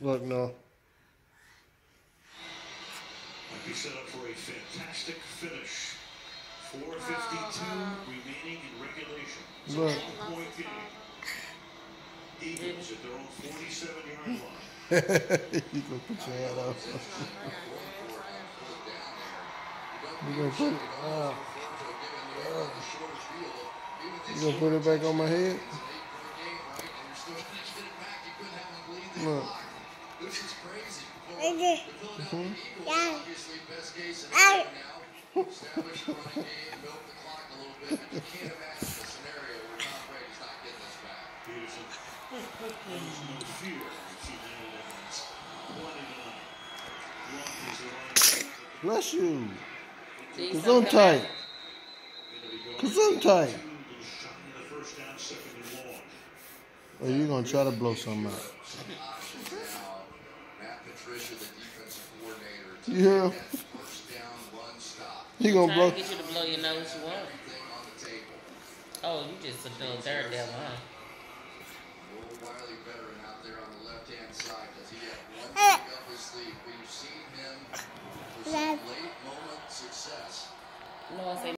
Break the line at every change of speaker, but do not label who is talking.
Look, no.
Might be set up for a fantastic finish. 452 remaining in regulation. It's a
Look.
one-point game. Eagles at their own 47-yard line.
you gonna put your head up. You gonna put it? Uh, you gonna put it back on my head? Look.
This is crazy.
Okay.
The Philadelphia Eagles,
Yeah.
obviously best case scenario now. Establish a running game, milk the clock a little bit, but you can't imagine a scenario where Tom Brady's not getting this back.
Pederson. There's no fear. We've seen that evidence. 29. Yankees are on
Bless you.
See,
Cause
some
I'm
come
tight.
out.
Tight.
Two, little shot in the first down, second and long.
Or you gonna try to blow something out.
Options now. Patricia, the defensive coordinator. to
You hear
that First down, run, stop.
He gonna blow.
to get you to blow your nose. You want?
Everything on the table.
Oh, you just a little daredevil, huh?
Will Wiley veteran out there on the left-hand side. Does he have one uh. thing up his sleeve? We've seen him for some late moment success.
No, I say